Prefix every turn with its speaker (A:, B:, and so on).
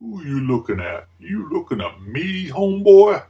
A: Who you looking at? You looking at me, homeboy?